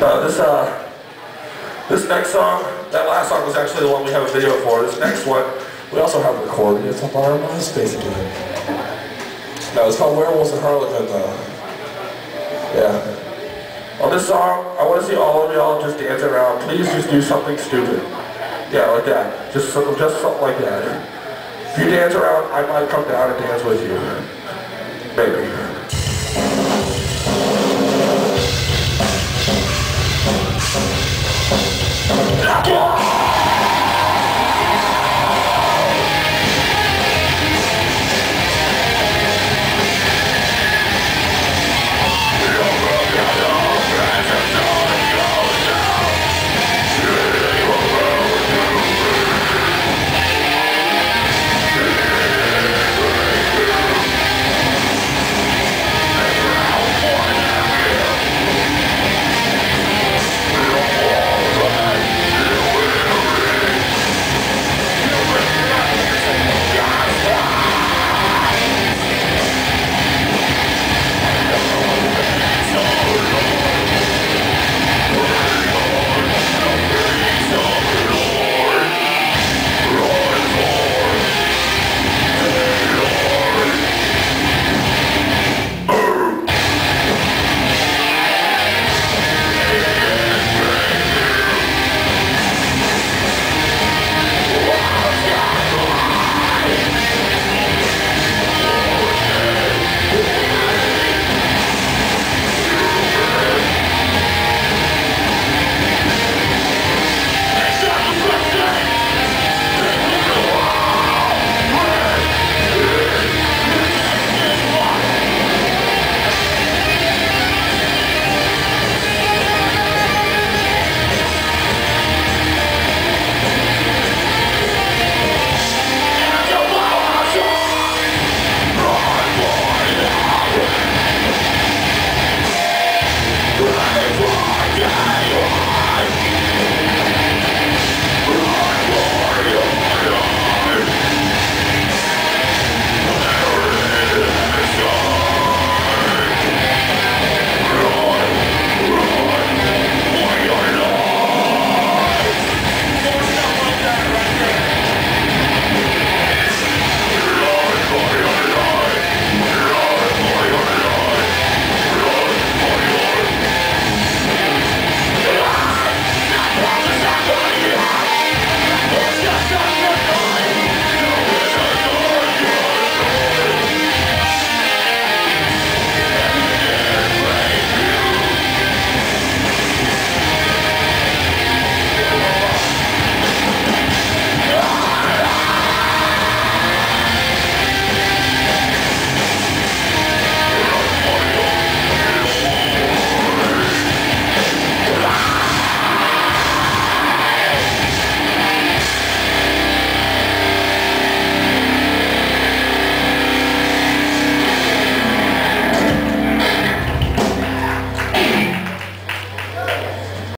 Uh, this, uh, this next song, that last song was actually the one we have a video for. This next one, we also have recorded. It's up on our MySpace again. No, it's called Werewolves and Harlequin, though. Yeah. On this song, I want to see all of y'all just dance around. Please just do something stupid. Yeah, like that. Just, just something like that. If you dance around, I might come down and dance with you. Maybe. Ladrão!